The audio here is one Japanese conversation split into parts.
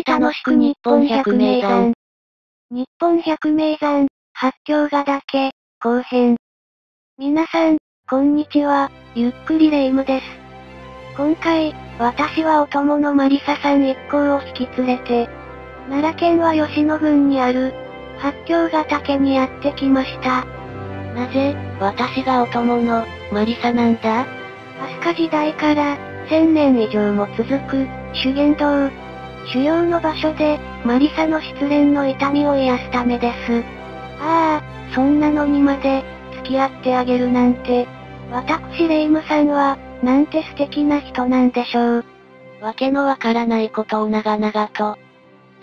り楽しく日本百名山。日本百名山、八境ヶ岳、後編。皆さん、こんにちは、ゆっくりレ夢ムです。今回、私はお供のマリサさん一行を引き連れて、奈良県は吉野郡にある、八境ヶ岳にやってきました。なぜ、私がお供の、マリサなんだ？飛鳥時代から、千年以上も続く、修験道。修行の場所で、マリサの失恋の痛みを癒すためです。ああ、そんなのにまで、付き合ってあげるなんて。私レイムさんは、なんて素敵な人なんでしょう。わけのわからないことを長々と。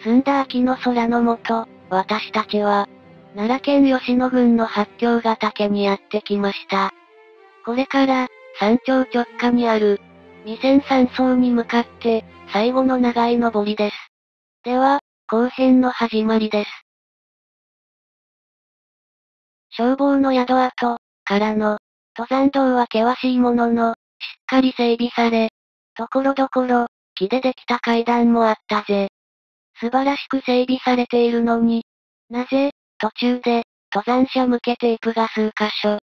澄んだ秋の空の下、私たちは、奈良県吉野郡の八境ヶ岳にやってきました。これから、山頂直下にある、未線山荘に向かって、最後の長い登りです。では、後編の始まりです。消防の宿跡、からの、登山道は険しいものの、しっかり整備され、ところどころ、木でできた階段もあったぜ。素晴らしく整備されているのに、なぜ、途中で、登山者向けテープが数箇所、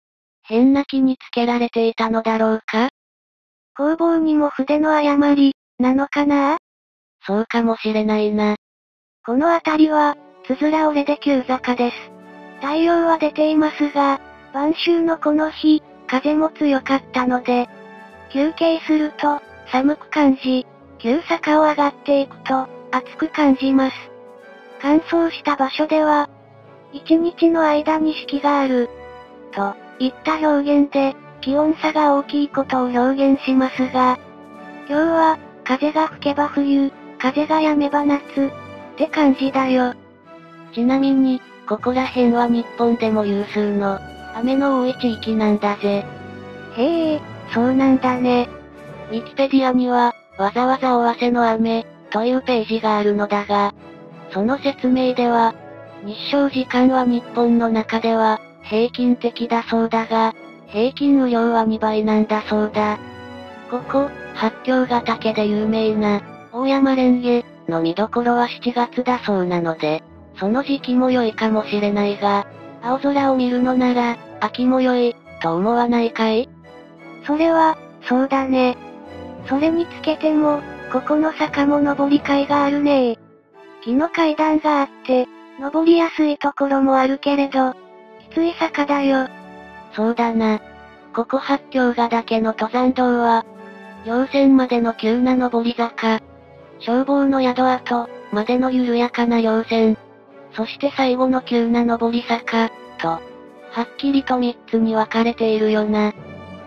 変な木につけられていたのだろうか？工房にも筆の誤り、なのかな？そうかもしれないな。この辺りは、つづら折れで急坂です。太陽は出ていますが、晩秋のこの日、風も強かったので、休憩すると、寒く感じ、急坂を上がっていくと、暑く感じます。乾燥した場所では、一日の間に四季がある。と、いった表現で、気温差が大きいことを表現しますが、今日は、風が吹けば冬、風が止めば夏、って感じだよ。ちなみに、ここら辺は日本でも有数の、雨の多い地域なんだぜ。へえ、そうなんだね。ウィキペディアには、わざわざおわせの雨、というページがあるのだが、その説明では、日照時間は日本の中では、平均的だそうだが、平均雨量は2倍なんだそうだ。ここ、八境ヶ岳で有名な、大山レンゲの見どころは7月だそうなので、その時期も良いかもしれないが、青空を見るのなら、秋も良い、と思わないかい？それは、そうだね。それにつけても、ここの坂も登り階があるね木の階段があって、登りやすいところもあるけれど、きつい坂だよ。そうだな。ここ八境ヶ岳の登山道は、稜線までの急な登り坂、消防の宿跡、までの緩やかな稜線、そして最後の急な登り坂、と、はっきりと三つに分かれているよな。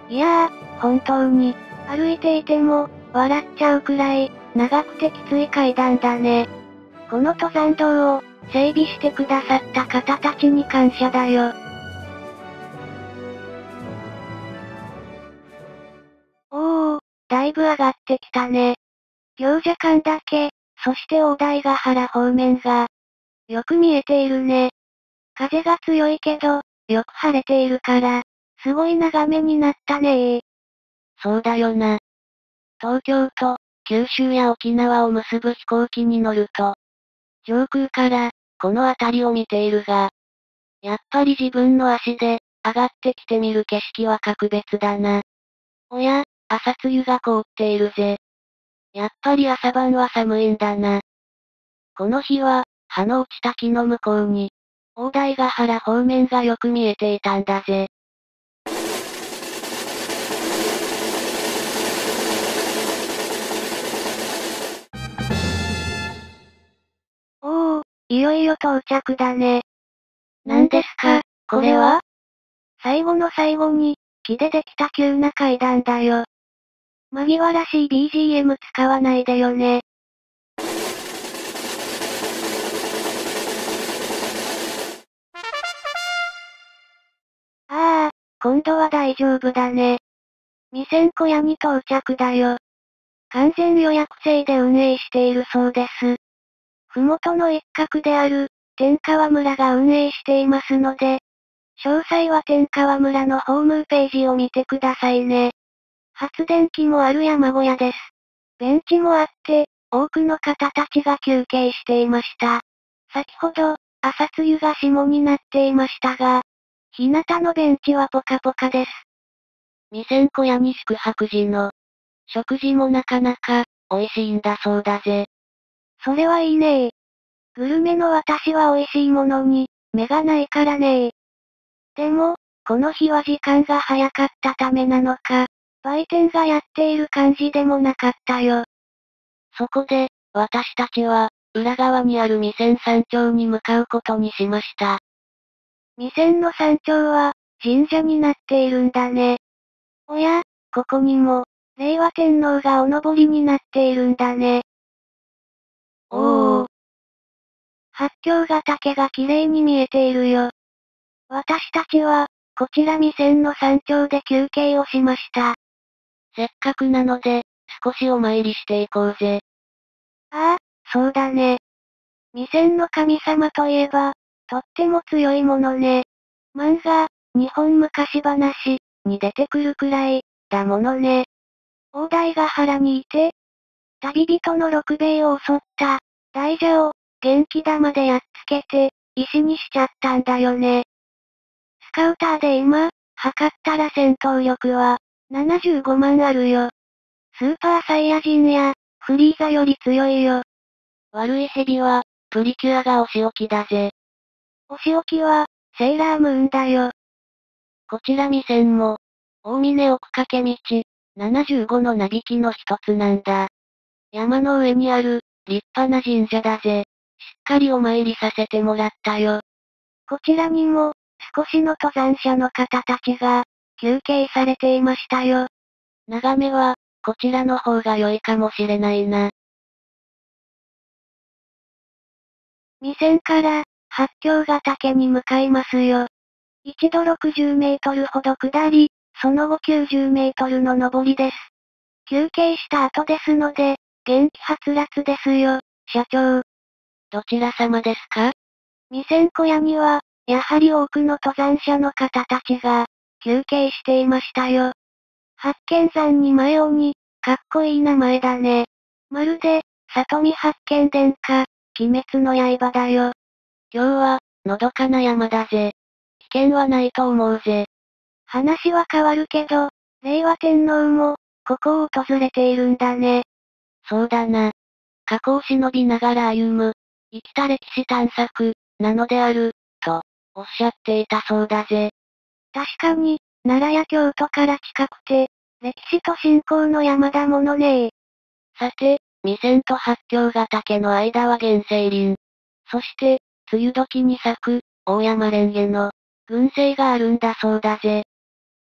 いやー、本当に、歩いていても、笑っちゃうくらい、長くてきつい階段だね。この登山道を、整備してくださった方たちに感謝だよ。だいぶ上がってきたね。行者間だけ、そして大台ヶ原方面が、よく見えているね。風が強いけど、よく晴れているから、すごい眺めになったねそうだよな。東京と、九州や沖縄を結ぶ飛行機に乗ると、上空から、この辺りを見ているが、やっぱり自分の足で、上がってきてみる景色は格別だな。おや、朝露が凍っているぜ。やっぱり朝晩は寒いんだな。この日は、葉の落ちた木の向こうに、大台ヶ原方面がよく見えていたんだぜ。おお、いよいよ到着だね。何ですか、これは？最後の最後に、木でできた急な階段だよ。紛らしい BGM 使わないでよね。ああ、今度は大丈夫だね。未線小屋に到着だよ。完全予約制で運営しているそうです。ふもとの一角である、天川村が運営していますので、詳細は天川村のホームページを見てくださいね。発電機もある山小屋です。ベンチもあって、多くの方たちが休憩していました。先ほど、朝露が霜になっていましたが、日向のベンチはポカポカです。未線小屋に宿泊時の、食事もなかなか、美味しいんだそうだぜ。それはいいねグルメの私は美味しいものに、目がないからねでも、この日は時間が早かったためなのか、売店がやっている感じでもなかったよ。そこで、私たちは、裏側にある未線山頂に向かうことにしました。未線の山頂は、神社になっているんだね。おや、ここにも、令和天皇がお登りになっているんだね。おー。八境ヶ岳が綺麗に見えているよ。私たちは、こちら未線の山頂で休憩をしました。せっかくなので、少しお参りしていこうぜ。ああ、そうだね。未線の神様といえば、とっても強いものね。漫画、日本昔話、に出てくるくらい、だものね。大台が原にいて、旅人の六兵衛を襲った、大蛇を、元気玉でやっつけて、石にしちゃったんだよね。スカウターで今、測ったら戦闘力は、75万あるよ。スーパーサイヤ人や、フリーザより強いよ。悪い蛇は、プリキュアがお仕置きだぜ。お仕置きは、セーラームーンだよ。こちら未線も、大峰奥掛道、75の名引きの一つなんだ。山の上にある、立派な神社だぜ。しっかりお参りさせてもらったよ。こちらにも、少しの登山者の方たちが、休憩されていましたよ。眺めは、こちらの方が良いかもしれないな。未線から、八境ヶ岳に向かいますよ。一度60メートルほど下り、その後90メートルの上りです。休憩した後ですので、元気はつらつですよ、社長。どちら様ですか？未線小屋には、やはり多くの登山者の方たちが、休憩していましたよ。八犬山に前鬼、かっこいい名前だね。まるで、里見八犬殿下、鬼滅の刃だよ。今日は、のどかな山だぜ。危険はないと思うぜ。話は変わるけど、令和天皇も、ここを訪れているんだね。そうだな。過去を忍びながら歩む、生きた歴史探索、なのである、と、おっしゃっていたそうだぜ。確かに、奈良や京都から近くて、歴史と信仰の山だものねさて、未線と八境ヶ岳の間は原生林。そして、梅雨時に咲く、大山レンゲの、群生があるんだそうだぜ。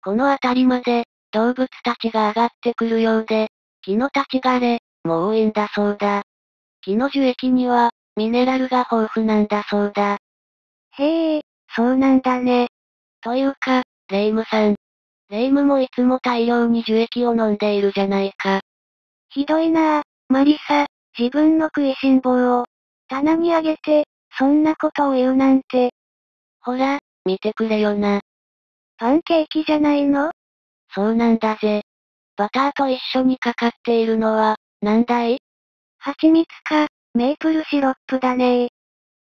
この辺りまで、動物たちが上がってくるようで、木の立ち枯れ、も多いんだそうだ。木の樹液には、ミネラルが豊富なんだそうだ。へえ、そうなんだね。というか、レイムさん。レイムもいつも大量に樹液を飲んでいるじゃないか。ひどいなぁ、マリサ、自分の食いしん坊を、棚にあげて、そんなことを言うなんて。ほら、見てくれよな。パンケーキじゃないの？そうなんだぜ。バターと一緒にかかっているのは、なんだい？蜂蜜か、メープルシロップだね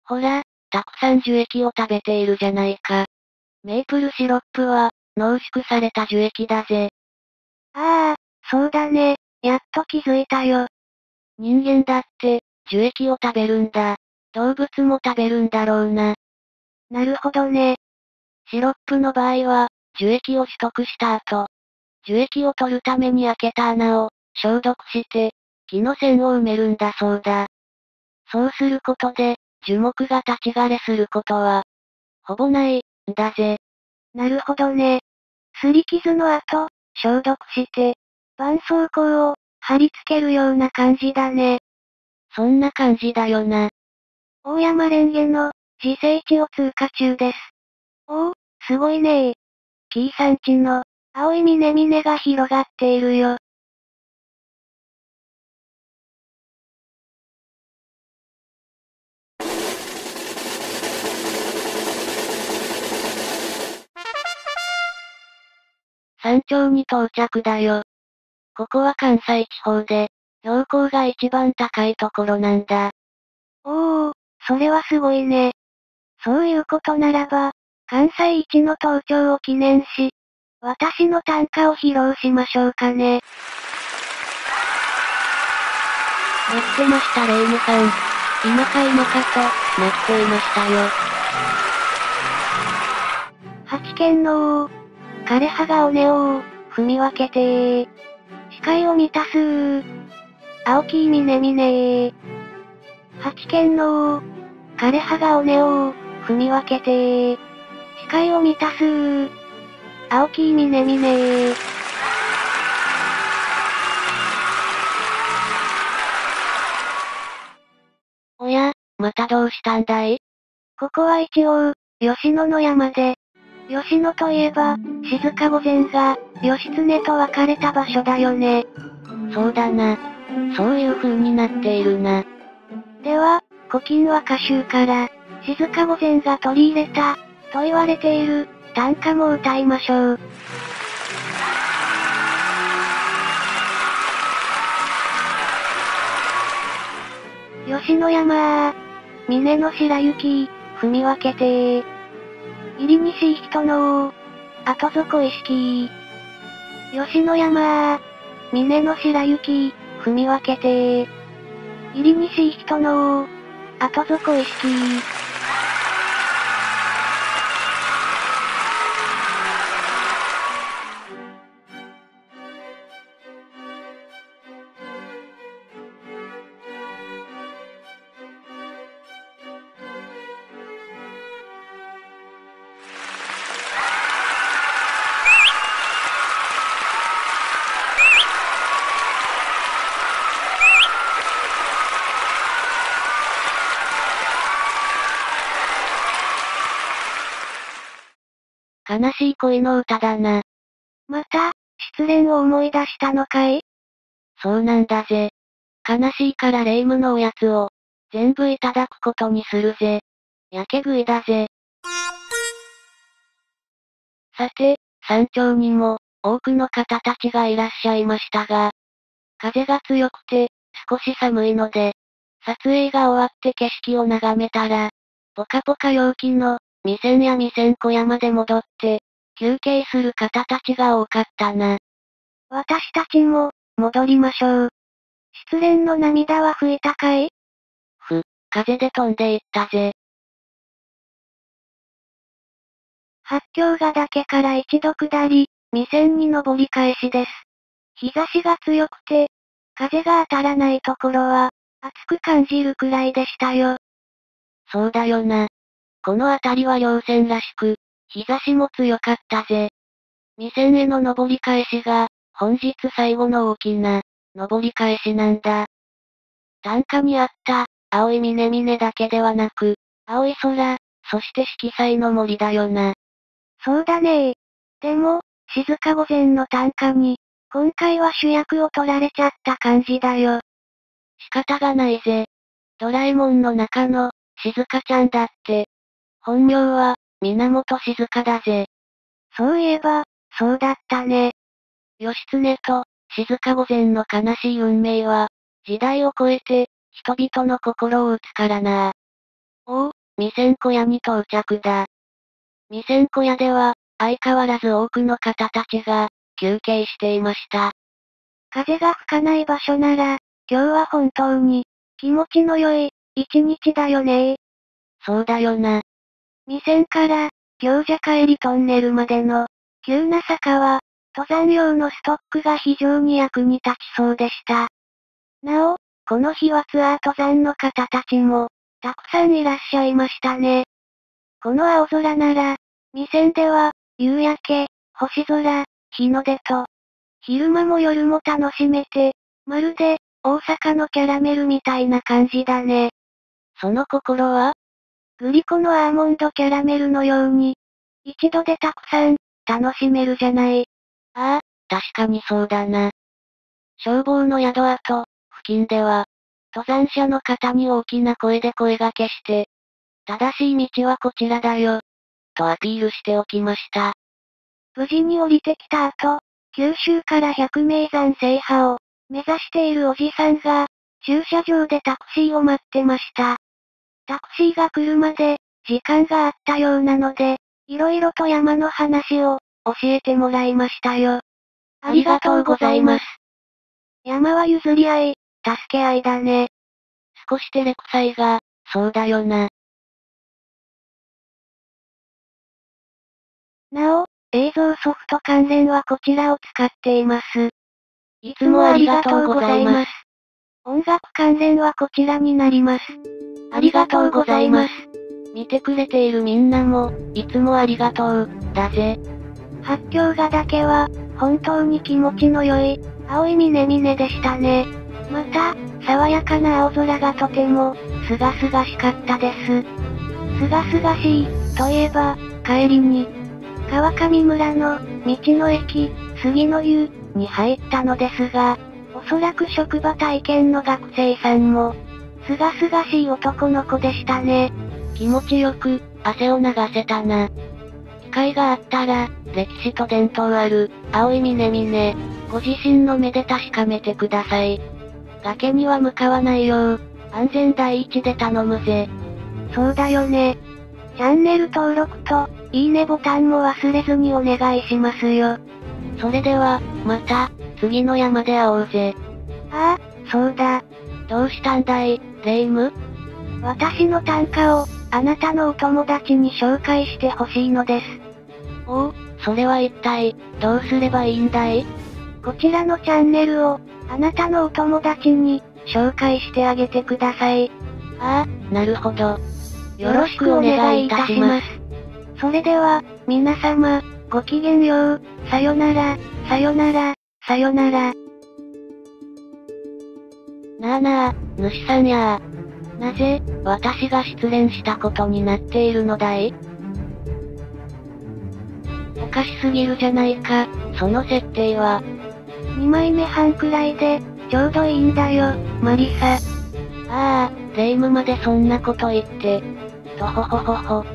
ほら、たくさん樹液を食べているじゃないか。メープルシロップは、濃縮された樹液だぜ。ああ、そうだね。やっと気づいたよ。人間だって、樹液を食べるんだ。動物も食べるんだろうな。なるほどね。シロップの場合は、樹液を取得した後、樹液を取るために開けた穴を、消毒して、木の線を埋めるんだそうだ。そうすることで、樹木が立ち枯れすることは、ほぼない、んだぜ。なるほどね。すり傷の後、消毒して、絆創膏を、貼り付けるような感じだね。そんな感じだよな。大山レンゲの、自生地を通過中です。おお、すごいねー。キーさんちの、青い峰々が広がっているよ。山頂に到着だよ。ここは関西地方で、標高が一番高いところなんだ。おお、それはすごいね。そういうことならば、関西一の登頂を記念し、私の短歌を披露しましょうかね。待ってましたレイムさん。今か今かと、待っていましたよ。八軒の王、枯葉が尾根を踏み分けて視界を満たす青き峰峰八軒の王、枯葉が尾根を踏み分けて視界を満たす青き峰峰おや、またどうしたんだい？ここは一応、吉野の山で、吉野といえば、静か御前が、義経と別れた場所だよね。そうだな。そういう風になっているな。では、古今和歌集から、静か御前が取り入れた、と言われている、短歌も歌いましょう。吉野山峰の白雪、踏み分けて入りにしい人の王後底意識。吉野山峰の白雪、踏み分けて入りにしい人の王後底意識。悲しい恋の歌だな。また、失恋を思い出したのかい？そうなんだぜ。悲しいから霊夢のおやつを、全部いただくことにするぜ。やけ食いだぜ。さて、山頂にも、多くの方たちがいらっしゃいましたが、風が強くて、少し寒いので、撮影が終わって景色を眺めたら、ポカポカ陽気の、未線や未線小山で戻って、休憩する方たちが多かったな。私たちも、戻りましょう。失恋の涙は吹いたかい？ふ、風で飛んでいったぜ。八甲ヶ岳から一度下り、未線に登り返しです。日差しが強くて、風が当たらないところは、暑く感じるくらいでしたよ。そうだよな。この辺りは稜線らしく、日差しも強かったぜ。未線への登り返しが、本日最後の大きな、登り返しなんだ。短歌にあった、青い峰峰だけではなく、青い空、そして色彩の森だよな。そうだねでも、静か御前の短歌に、今回は主役を取られちゃった感じだよ。仕方がないぜ。ドラえもんの中の、静香ちゃんだって。本名は、源静香だぜ。そういえば、そうだったね。義経と、静香御前の悲しい運命は、時代を超えて、人々の心を打つからなおお、未線小屋に到着だ。未線小屋では、相変わらず多くの方たちが、休憩していました。風が吹かない場所なら、今日は本当に、気持ちの良い、一日だよねそうだよな。未線から、行者帰りトンネルまでの、急な坂は、登山用のストックが非常に役に立ちそうでした。なお、この日はツアー登山の方たちも、たくさんいらっしゃいましたね。この青空なら、未線では、夕焼け、星空、日の出と、昼間も夜も楽しめて、まるで、大阪のキャラメルみたいな感じだね。その心は？グリコのアーモンドキャラメルのように、一度でたくさん、楽しめるじゃない。ああ、確かにそうだな。消防の宿跡、付近では、登山者の方に大きな声で声掛けして、正しい道はこちらだよ、とアピールしておきました。無事に降りてきた後、九州から百名山制覇を、目指しているおじさんが、駐車場でタクシーを待ってました。タクシーが来るまで、時間があったようなので、色々と山の話を、教えてもらいましたよ。ありがとうございます。山は譲り合い、助け合いだね。少し照れくさいが、そうだよな。なお、映像ソフト関連はこちらを使っています。いつもありがとうございます。音楽関連はこちらになります。ありがとうございます。見てくれているみんなも、いつもありがとう、だぜ。発狂画だけは、本当に気持ちの良い、青い峰峰でしたね。また、爽やかな青空がとても、すがすがしかったです。すがすがしい、といえば、帰りに、川上村の、道の駅、杉の湯、に入ったのですが、おそらく職場体験の学生さんも、すがすがしい男の子でしたね。気持ちよく、汗を流せたな。機会があったら、歴史と伝統ある、青い峰峰、ご自身の目で確かめてください。崖には向かわないよう、安全第一で頼むぜ。そうだよね。チャンネル登録と、いいねボタンも忘れずにお願いしますよ。それでは、また、次の山で会おうぜ。ああ、そうだ。どうしたんだい、レイム？私の短歌を、あなたのお友達に紹介してほしいのです。おお、それは一体、どうすればいいんだい？こちらのチャンネルを、あなたのお友達に、紹介してあげてください。ああ、なるほど。よろしくお願いいたします。それでは、皆様、ごきげんよう、さよなら、さよなら、さよなら。な主さんやなぜ、私が失恋したことになっているのだい？おかしすぎるじゃないか、その設定は。2枚目半くらいで、ちょうどいいんだよ、マリサ。ああ、霊夢までそんなこと言って。とほほほほ。